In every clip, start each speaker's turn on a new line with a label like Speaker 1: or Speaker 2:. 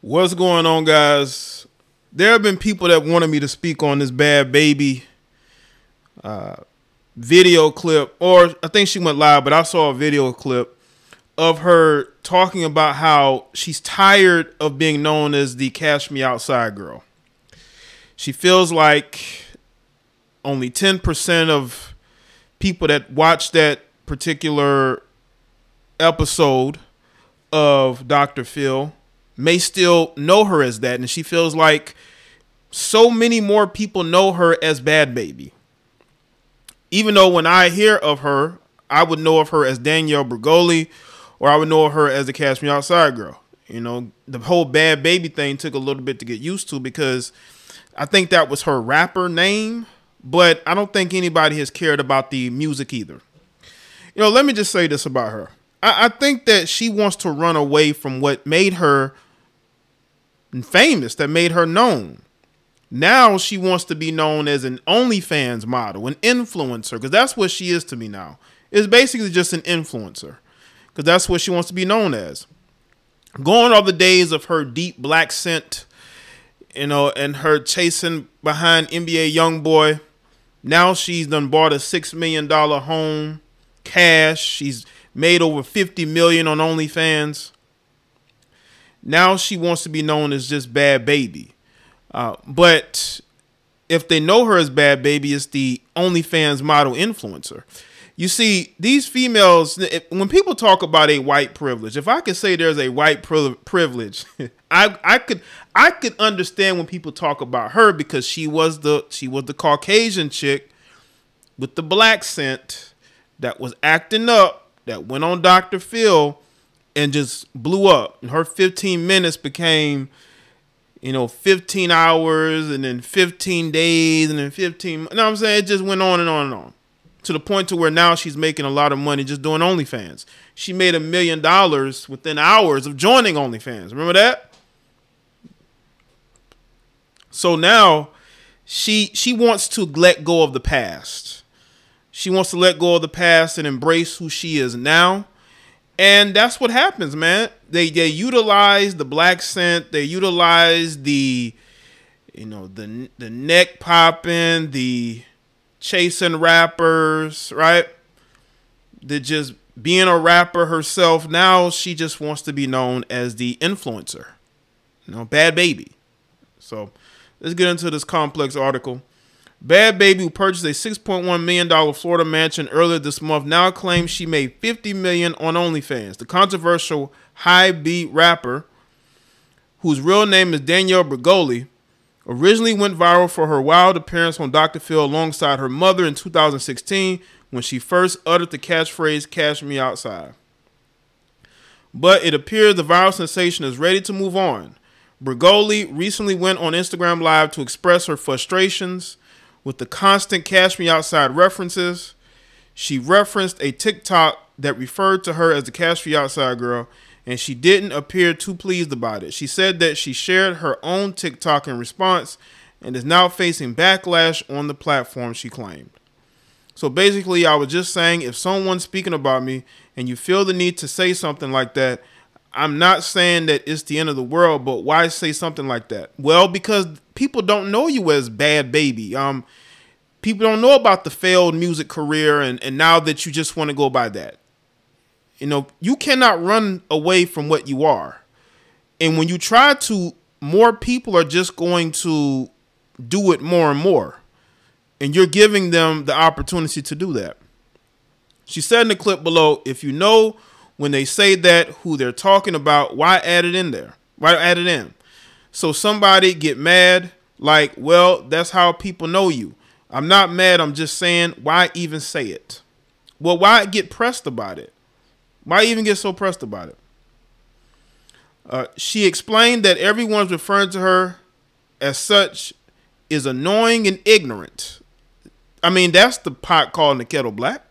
Speaker 1: What's going on, guys? There have been people that wanted me to speak on this Bhad Bhabie uh, video clip, or I think she went live, but I saw a video clip of her talking about how she's tired of being known as the Cash Me Outside girl. She feels like only 10% of people that watch that particular episode of Dr. Phil may still know her as that. And she feels like so many more people know her as Bhad Bhabie. Even though when I hear of her, I would know of her as Danielle Bregoli or I would know of her as the Cash Me Outside girl. You know, the whole Bhad Bhabie thing took a little bit to get used to because I think that was her rapper name, but I don't think anybody has cared about the music either. You know, let me just say this about her. I, I think that she wants to run away from what made her famous, that made her known. Now she wants to be known as an OnlyFans model, an influencer, because that's what she is to me now. It's basically just an influencer, because that's what she wants to be known as. Going all the days of her deep black scent, you know, and her chasing behind NBA YoungBoy. Now she's done bought a six million dollar home, cash. She's made over fifty million on OnlyFans. Now she wants to be known as just Bhad Bhabie. Uh, but if they know her as Bhad Bhabie, it's the OnlyFans model influencer. You see, these females, when people talk about a white privilege, if I could say there's a white privilege, I I could I could understand when people talk about her because she was the she was the Caucasian chick with the black scent that was acting up that went on Dr. Phil and just blew up. And her 15 minutes became, you know, 15 hours and then 15 days and then 15. You know what I'm saying? It just went on and on and on to the point to where now she's making a lot of money just doing OnlyFans. She made a million dollars within hours of joining OnlyFans. Remember that? So now she she wants to let go of the past. She wants to let go of the past and embrace who she is now and that's what happens, man. They they utilize the black scent. They utilize the, you know, the the neck popping, the chasing rappers, right? The just being a rapper herself. Now she just wants to be known as the influencer. You know, Bhad Bhabie. So let's get into this complex article. Bhad Bhabie, who purchased a $6.1 million Florida mansion earlier this month, now claims she made 50 million on OnlyFans. The controversial high beat rapper, whose real name is Danielle Bregoli, originally went viral for her wild appearance on Dr. Phil alongside her mother in 2016 when she first uttered the catchphrase, Cash Me Outside. But it appears the viral sensation is ready to move on. Bregoli recently went on Instagram Live to express her frustrations with the constant Cash Me Outside references. She referenced a TikTok that referred to her as the Cash Me Outside girl, and she didn't appear too pleased about it. She said that she shared her own TikTok in response and is now facing backlash on the platform, she claimed. So basically, I was just saying if someone's speaking about me and you feel the need to say something like that, I'm not saying that it's the end of the world, but why say something like that? Well, because people don't know you as Bhad Bhabie. Um, people don't know about the failed music career, and and now that you just want to go by that, you know, you cannot run away from what you are. And when you try to, more people are just going to do it more and more, and you're giving them the opportunity to do that. She said in the clip below, if you know when they say that who they're talking about, why add it in there? Why add it in? So somebody get mad, like, well, that's how people know you. I'm not mad. I'm just saying, why even say it? Well, why get pressed about it? Why even get so pressed about it? Uh, she explained that everyone's referring to her as such is annoying and ignorant. I mean, that's the pot calling the kettle black.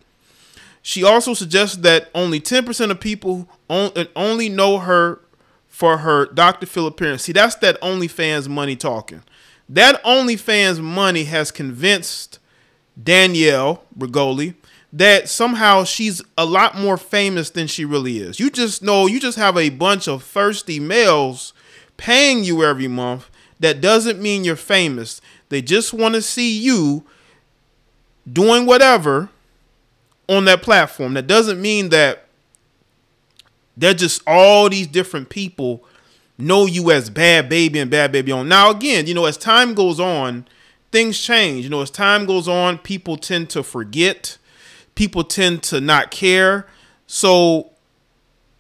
Speaker 1: She also suggests that only 10% of people uh, only know her for her Dr. Phil appearance. See, that's that OnlyFans money talking. That OnlyFans money has convinced Danielle Bregoli that somehow she's a lot more famous than she really is. You just know, you just have a bunch of thirsty males paying you every month, that doesn't mean you're famous. They just want to see you doing whatever on that platform. That doesn't mean that they're just all these different people know you as Bhad Bhabie and Bhad Bhabie on. Now, again, you know, as time goes on, things change. You know, as time goes on, people tend to forget. People tend to not care. So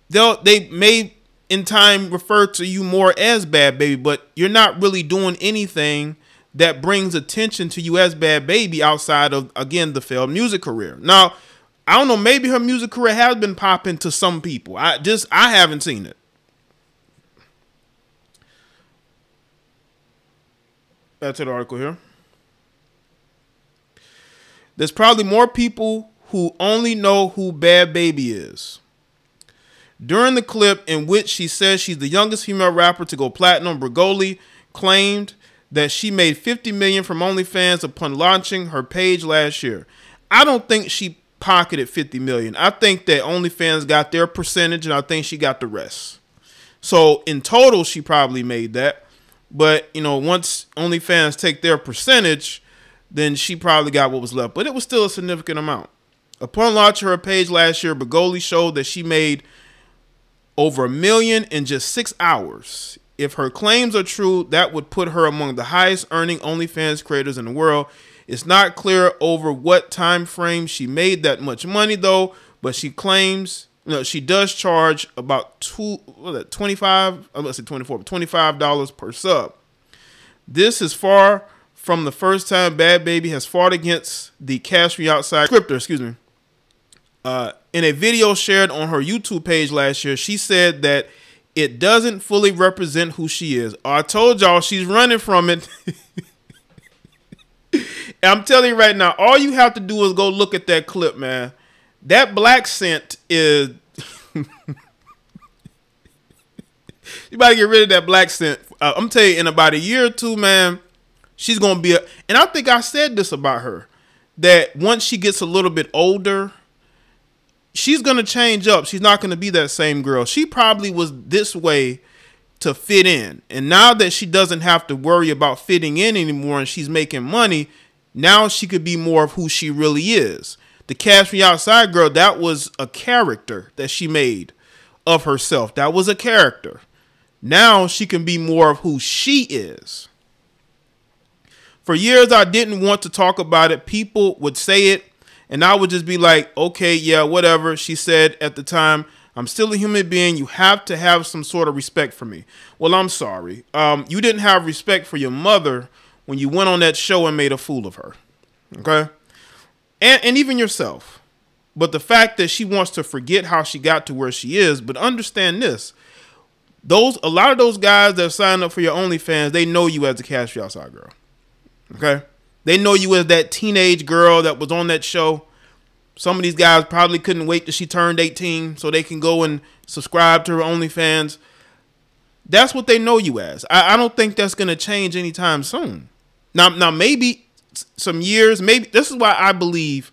Speaker 1: they'll they may in time refer to you more as Bhad Bhabie, but you're not really doing anything that brings attention to you as Bhad Bhabie outside of again the failed music career. Now, I don't know, maybe her music career has been popping to some people. I just I haven't seen it. That's an article here. There's probably more people who only know who Bhad Bhabie is. During the clip in which she says she's the youngest female rapper to go platinum, Bregoli claimed that she made 50 million from OnlyFans upon launching her page last year. I don't think she pocketed 50 million. I think that OnlyFans got their percentage and I think she got the rest. So in total she probably made that. But, you know, once OnlyFans take their percentage, then she probably got what was left. But it was still a significant amount. Upon launching her page last year, Bregoli showed that she made over a million in just six hours. If her claims are true, that would put her among the highest earning OnlyFans creators in the world. It's not clear over what time frame she made that much money though, but she claims you know, she does charge about two what that 25 uh, let's say 24 $25 per sub. This is far from the first time Bhad Bhabie has fought against the cash me outside scripter, excuse me. Uh, in a video shared on her YouTube page last year, she said that it doesn't fully represent who she is. I told y'all she's running from it. I'm telling you right now, all you have to do is go look at that clip, man. That black scent is. you better get rid of that black scent. Uh, I'm telling you, in about a year or two, man, she's gonna be a. And I think I said this about her that once she gets a little bit older, she's gonna change up. She's not gonna be that same girl. She probably was this way to fit in, and now that she doesn't have to worry about fitting in anymore, and she's making money, now she could be more of who she really is. The Cash Me Outside girl, that was a character that she made of herself. That was a character. Now she can be more of who she is. For years, I didn't want to talk about it. People would say it, and I would just be like, okay, yeah, whatever. She said at the time, I'm still a human being. You have to have some sort of respect for me. Well, I'm sorry. Um, you didn't have respect for your mother when you went on that show and made a fool of her. Okay? And and even yourself. But the fact that she wants to forget how she got to where she is, but understand this. Those a lot of those guys that sign up for your OnlyFans, they know you as a cash outside girl. Okay? They know you as that teenage girl that was on that show. Some of these guys probably couldn't wait till she turned 18 so they can go and subscribe to her OnlyFans. That's what they know you as. I, I don't think that's going to change anytime soon. Now, now maybe some years, maybe this is why I believe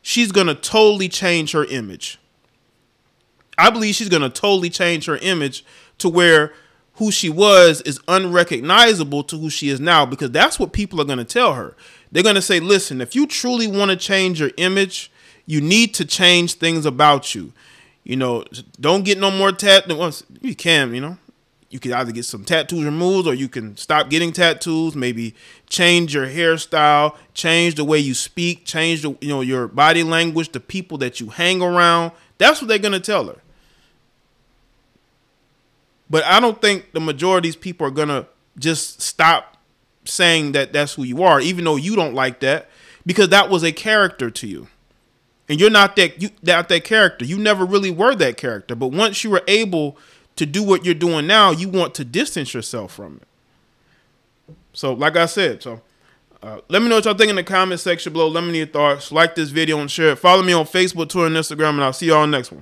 Speaker 1: she's gonna totally change her image. I believe she's gonna totally change her image to where who she was is unrecognizable to who she is now because that's what people are gonna tell her. They're gonna say, listen, if you truly want to change your image, you need to change things about you. You know, don't get no more tattoos. You can, you know, you could either get some tattoos removed or you can stop getting tattoos maybe change your hairstyle change the way you speak change the you know your body language the people that you hang around. That's what they're going to tell her. But i don't think the majority of these people are going to just stop saying that that's who you are even though you don't like that because that was a character to you. And you're not that you not that character. You never really were that character. But once you were able to do what you're doing now, you want to distance yourself from it. So, like I said, so uh, let me know what y'all think in the comment section below. Let me know your thoughts. Like this video and share it. Follow me on Facebook, Twitter, and Instagram, and I'll see y'all next one.